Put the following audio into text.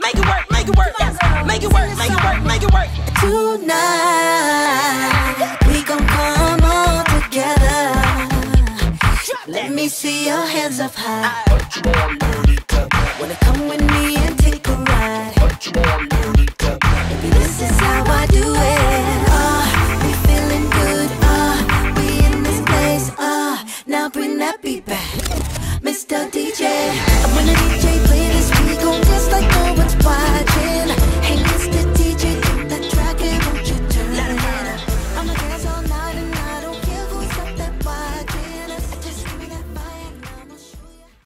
make it work, make it work, make it work, make it work, make it work. Tonight we gon' come all together. Let me see your hands up high. Wanna come with me and take a ride? Baby, this is how I do it. Oh, we feeling good. Oh, we in this place. Oh, now bring that beat back.